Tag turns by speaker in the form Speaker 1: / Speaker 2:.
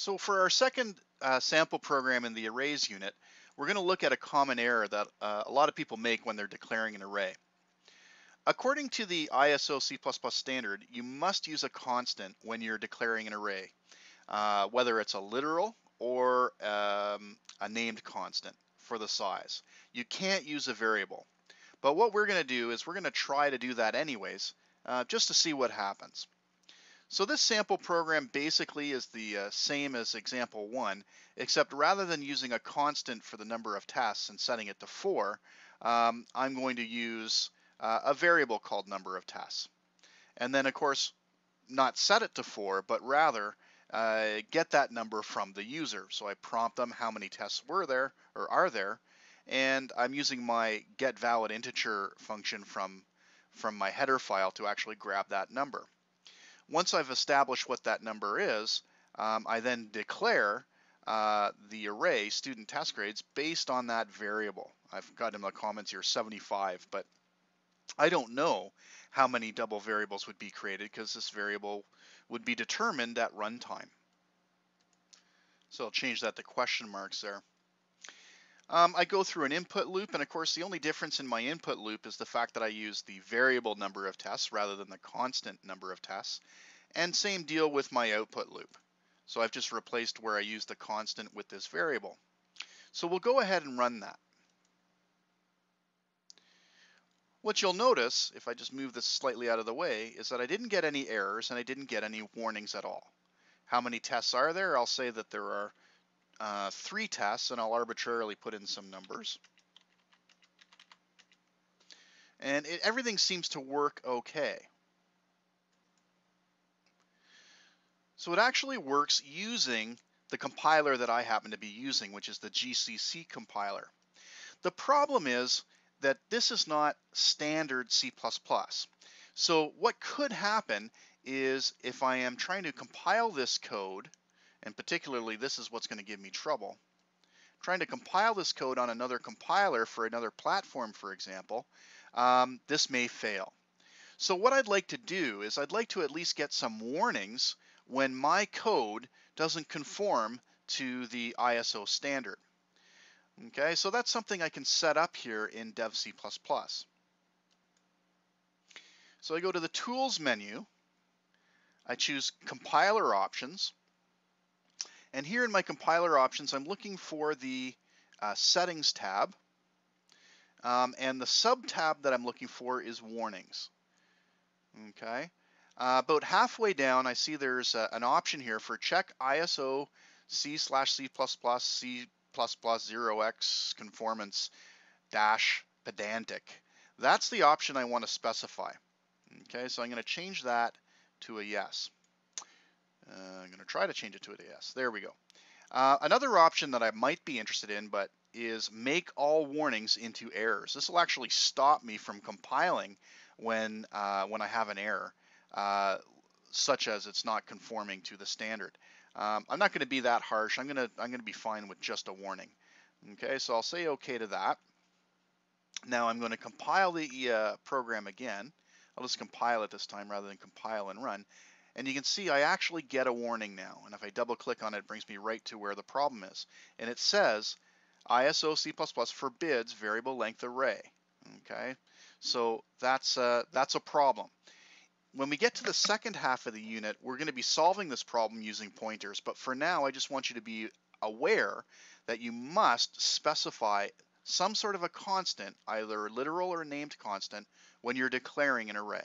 Speaker 1: So for our second uh, sample program in the arrays unit, we're going to look at a common error that uh, a lot of people make when they're declaring an array. According to the ISO C++ standard, you must use a constant when you're declaring an array, uh, whether it's a literal or um, a named constant for the size. You can't use a variable. But what we're going to do is we're going to try to do that anyways, uh, just to see what happens. So this sample program basically is the uh, same as example one, except rather than using a constant for the number of tests and setting it to four, um, I'm going to use uh, a variable called number of tests. And then of course, not set it to four, but rather uh, get that number from the user. So I prompt them how many tests were there or are there, and I'm using my get valid integer function from, from my header file to actually grab that number. Once I've established what that number is, um, I then declare uh, the array student test grades based on that variable. I've got in the comments here 75, but I don't know how many double variables would be created because this variable would be determined at runtime. So I'll change that to question marks there. Um, I go through an input loop, and of course the only difference in my input loop is the fact that I use the variable number of tests rather than the constant number of tests. And same deal with my output loop. So I've just replaced where I use the constant with this variable. So we'll go ahead and run that. What you'll notice, if I just move this slightly out of the way, is that I didn't get any errors and I didn't get any warnings at all. How many tests are there? I'll say that there are uh, three tests, and I'll arbitrarily put in some numbers. And it, everything seems to work okay. So it actually works using the compiler that I happen to be using, which is the GCC compiler. The problem is that this is not standard C++. So what could happen is if I am trying to compile this code and particularly this is what's going to give me trouble. Trying to compile this code on another compiler for another platform, for example, um, this may fail. So what I'd like to do is I'd like to at least get some warnings when my code doesn't conform to the ISO standard. Okay, so that's something I can set up here in Dev C++. So I go to the Tools menu, I choose Compiler Options, and here in my compiler options, I'm looking for the uh, settings tab. Um, and the sub tab that I'm looking for is warnings. Okay. Uh, about halfway down, I see there's a, an option here for check ISO C slash C++ C++ 0x conformance dash pedantic. That's the option I want to specify. Okay, so I'm going to change that to a yes. Uh, I'm going to try to change it to a yes. There we go. Uh, another option that I might be interested in, but is make all warnings into errors. This will actually stop me from compiling when uh, when I have an error, uh, such as it's not conforming to the standard. Um, I'm not going to be that harsh. I'm going to I'm going to be fine with just a warning. Okay, so I'll say OK to that. Now I'm going to compile the uh, program again. I'll just compile it this time rather than compile and run. And you can see I actually get a warning now. And if I double click on it, it brings me right to where the problem is. And it says ISO C++ forbids variable length array. Okay, so that's a, that's a problem. When we get to the second half of the unit, we're going to be solving this problem using pointers. But for now, I just want you to be aware that you must specify some sort of a constant, either literal or named constant, when you're declaring an array.